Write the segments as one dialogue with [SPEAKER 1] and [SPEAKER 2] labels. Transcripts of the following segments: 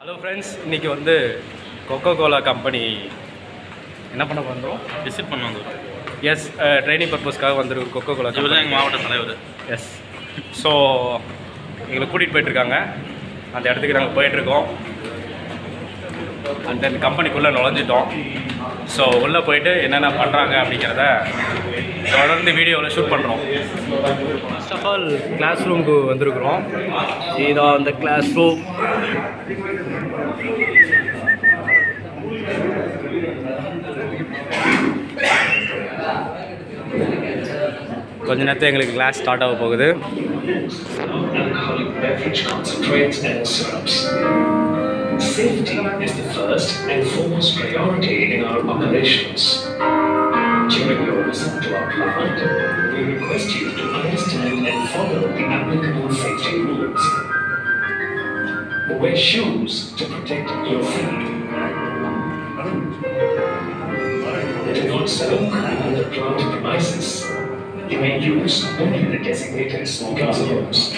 [SPEAKER 1] Hello friends இன்னைக்கு வந்து Coca Cola company என்ன பண்ண வந்தோம்.
[SPEAKER 2] விசிட் பண்ணுவாங்க
[SPEAKER 1] எஸ் ட்ரைனிங் பர்பஸ்க்காக வந்துருக்கு கொக்கோ கோலா
[SPEAKER 2] இவர் எங்கள் மாவட்ட தலைவர்.
[SPEAKER 1] எஸ் ஸோ எங்களை கூட்டிகிட்டு போயிட்டுருக்காங்க. அந்த இடத்துக்கு நாங்கள் போயிட்டுருக்கோம். And then கம்பெனிக்குள்ளே நுழைஞ்சிட்டோம். ஸோ உள்ளே போயிட்டு என்னென்ன பண்ணுறாங்க அப்படிங்கிறத தொடர்ந்து வீடியோவில் ஷூட் பண்ணுறோம். ஃபர்ஸ்ட் ஆஃப் ஆல் கிளாஸ் ரூமுக்கு வந்திருக்கிறோம். இதான் அந்த கிளாஸ் ரூம் கொஞ்ச நேரத்தில் எங்களுக்கு கிளாஸ் ஸ்டார்ட் ஆக போகுது.
[SPEAKER 3] Safety is the first and foremost priority in our operations. During your visit to our plant, we request you to understand and follow the applicable safety rules. Wear shoes to protect your feet. Do not smoke on the plant premises. You may use only the designated smoking zones.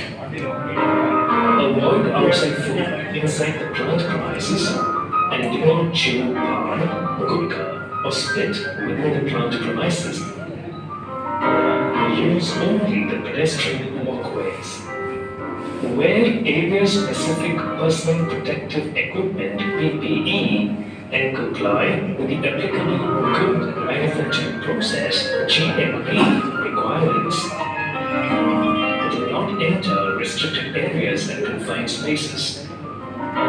[SPEAKER 3] Avoid outside food inside the plant premises and do not chew pan, gurkha, or spit within the plant premises. Use only the pedestrian walkways. Wear area-specific personal protective equipment (PPE) and comply with the applicable Good Manufacturing Process (GMP) requirements. Do not enter restricted areas and confined spaces. Do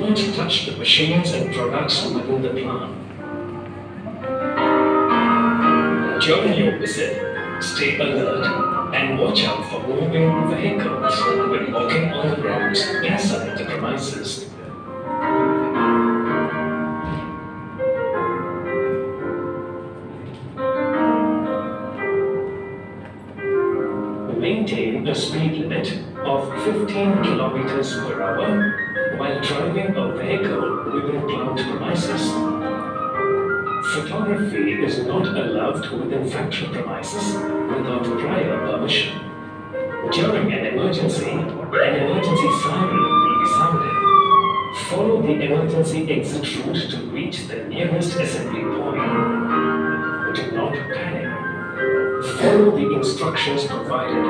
[SPEAKER 3] not touch the machines and products within the plant. During your visit, stay alert and watch out for moving vehicles when walking on the roads inside the premises. Hour while driving a vehicle within plant premises. Photography is not allowed within factory premises without prior permission. During an emergency, an emergency siren will be sounded. Follow the emergency exit route to reach the nearest assembly point. Do not panic. Follow the instructions provided.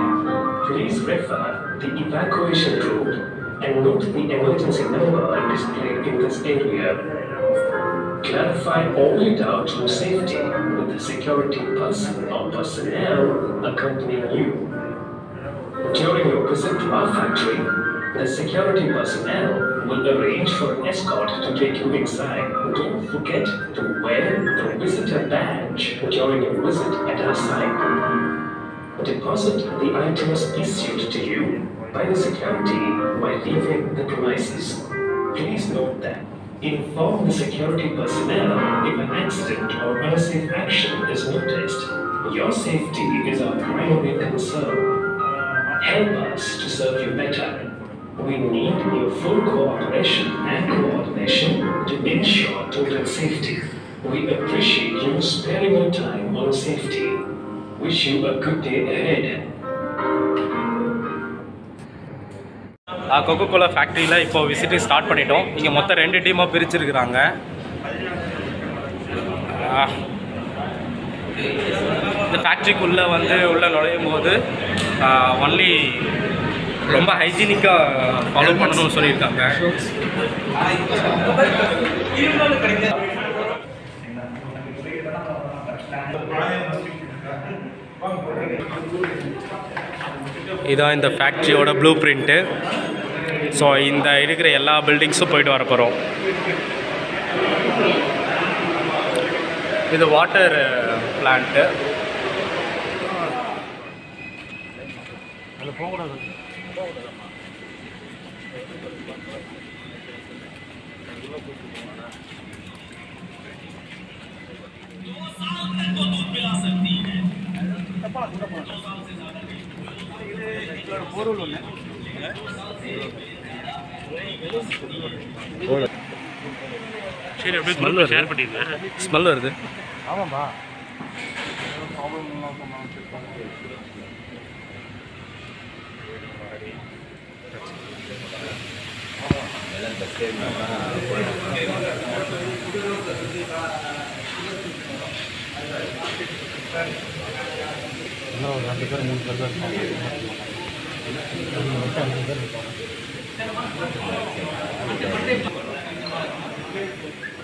[SPEAKER 3] Please refer the evacuation route and note the emergency number displayed in this area. Clarify all your doubts on safety with the security person or uh, personnel accompanying you. During your visit to our factory, the security personnel will arrange for an escort to take you inside. Don't forget to wear the visitor badge during your visit at our site. Deposit the items issued to you by the security while leaving the premises. Please note that inform the security personnel if an accident or unsafe action is noticed. Your safety is our primary concern. Help us to serve you better. We need your full cooperation and coordination to ensure total safety. We appreciate you sparing your time on safety. Wish you a good day ahead.
[SPEAKER 1] Coca Cola ஃபேக்ட்ரியில் இப்போ visiting start பண்ணிட்டோம். இங்கே மொத்தம் ரெண்டு டீமாக பிரிச்சிருக்கிறாங்க. இந்த ஃபேக்ட்ரிக்குள்ளே வந்து உள்ளே நுழையும் போது ஒன்லி ரொம்ப ஹைஜீனிக்காக ஃபாலோ பண்ணணும்னு சொல்லியிருக்காங்க. இதான் இந்த ஃபேக்ட்ரியோட ப்ளூ பிரிண்ட்டு ஸோ இந்த இருக்கிற எல்லா பில்டிங்ஸும் போயிட்டு வர போகிறோம் இது வாட்டர் பிளான்ட்டு
[SPEAKER 2] சரி அப்படியே ஸ்மெல்
[SPEAKER 1] வருது.
[SPEAKER 2] ஷேர் பண்ணிடுங்க
[SPEAKER 1] ஸ்மெல் வருது. ஆமாம்பா இன்னும் ரெண்டு பேர் மூணு பேர் Thank you.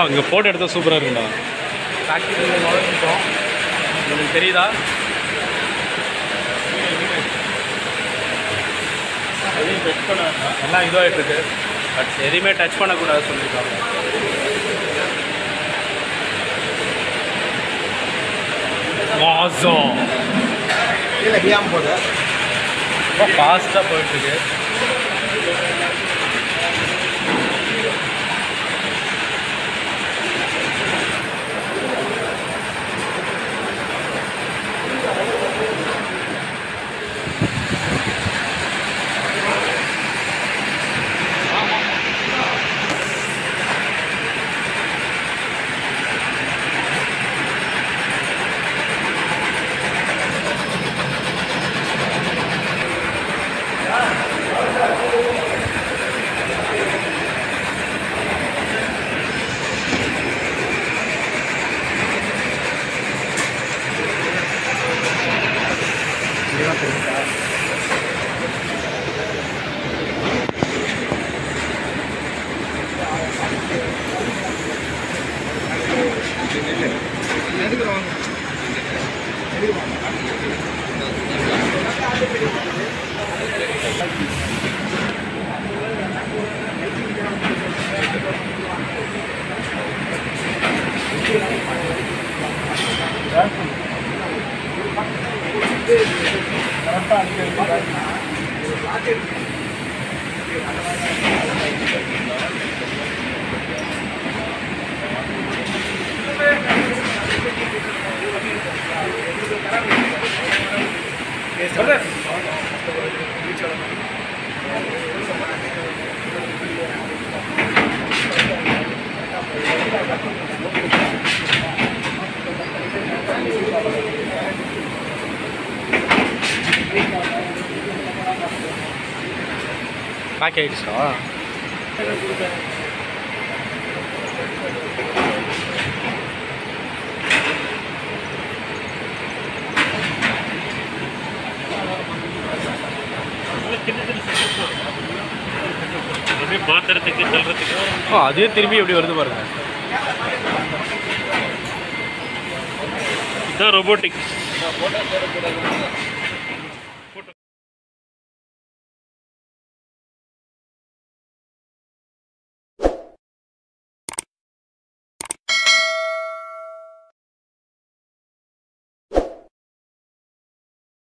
[SPEAKER 1] அப்பா இங்கே ஃபோட்டோ எடுத்தால் சூப்பராக இருக்குண்டா ஃபேக்ட்ரியில் நுழைஞ்சிட்டோம் உங்களுக்கு தெரியுதா? எல்லாம் இதுவாகிட்டு இருக்கு பட் எதையுமே டச் பண்ணக்கூடாது சொல்லியிருக்காங்க மாசம் ரொம்ப ஃபாஸ்ட்டாக போயிட்டுருக்கு. பேக் ஆகிடுச்சா
[SPEAKER 2] அப்படியே பாத்திரத்துக்கு தள்ளுறதுக்கு
[SPEAKER 1] ஆ அதே திரும்பி எப்படி வருது பாருங்க.
[SPEAKER 2] இதான் ரொபோட்டிக்ஸ்